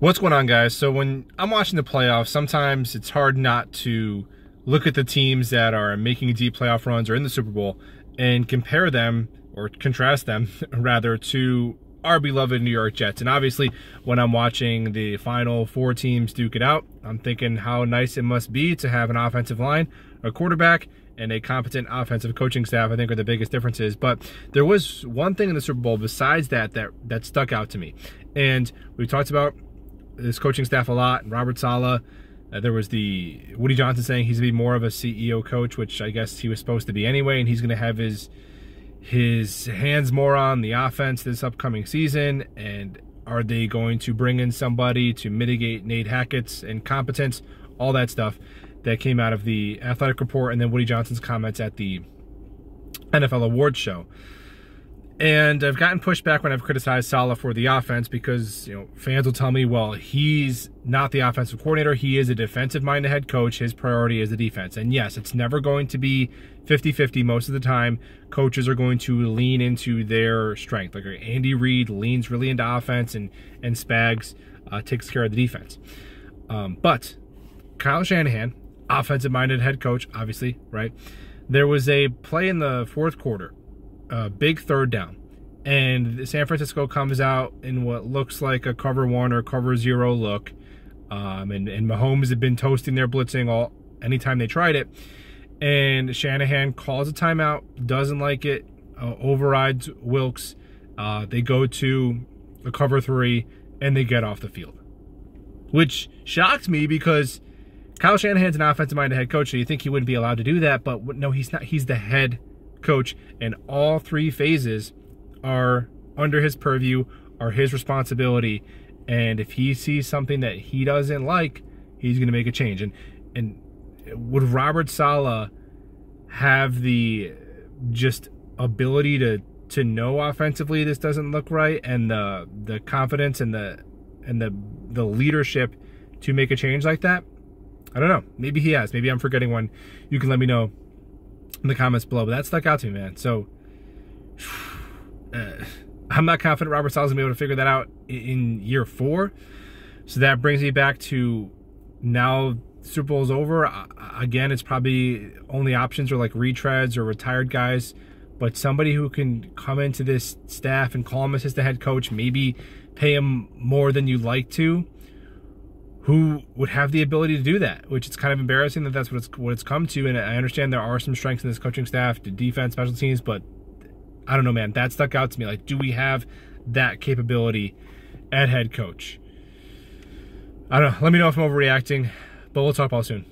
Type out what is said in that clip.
What's going on, guys? So when I'm watching the playoffs, sometimes it's hard not to look at the teams that are making deep playoff runs or in the Super Bowl and compare them or contrast them rather to our beloved New York Jets. And obviously, when I'm watching the final four teams duke it out, I'm thinking how nice it must be to have an offensive line, a quarterback, and a competent offensive coaching staff. I think are the biggest differences. But there was one thing in the Super Bowl besides that that that stuck out to me, and we talked about this coaching staff a lot. Robert Saleh. Uh, there was the Woody Johnson saying he's gonna be more of a CEO coach, which I guess he was supposed to be anyway, and he's gonna have his his hands more on the offense this upcoming season. And are they going to bring in somebody to mitigate Nate Hackett's incompetence? All that stuff that came out of the athletic report, and then Woody Johnson's comments at the NFL Awards show. And I've gotten pushback when I've criticized Saleh for the offense because, you know, fans will tell me, well, he's not the offensive coordinator. He is a defensive minded head coach. His priority is the defense. And yes, it's never going to be 50 50 most of the time. Coaches are going to lean into their strength. Like Andy Reid leans really into offense, and, and Spags uh, takes care of the defense. Um, but Kyle Shanahan, offensive minded head coach, obviously, right? There was a play in the fourth quarter a big third down. And San Francisco comes out in what looks like a cover one or cover zero look. Um, and, and Mahomes had been toasting their blitzing all anytime they tried it. And Shanahan calls a timeout, doesn't like it, uh, overrides Wilks. Uh, they go to a cover three and they get off the field, which shocked me because Kyle Shanahan's an offensive minded head coach, so you think he wouldn't be allowed to do that. But no, he's not. He's the head coach, and all three phases are under his purview, are his responsibility. And if he sees something that he doesn't like, he's going to make a change. And and would Robert Saleh have the just ability to to know offensively this doesn't look right, and the the confidence and the and the the leadership to make a change like that? I don't know. Maybe he has. Maybe I'm forgetting one. You can let me know in the comments below. But that stuck out to me, man. So uh, I'm not confident Robert Saleh's gonna be able to figure that out in year four. So that brings me back to now Super Bowl's over. Uh, again, it's probably only options are like retreads or retired guys, but somebody who can come into this staff and call him assistant head coach, maybe pay him more than you'd like to who would have the ability to do that, which is kind of embarrassing that that's what it's what it's come to. And I understand there are some strengths in this coaching staff, the defense, special teams, but I don't know, man. That stuck out to me. Like, do we have that capability at head coach? I don't know. Let me know if I'm overreacting, but we'll talk about soon.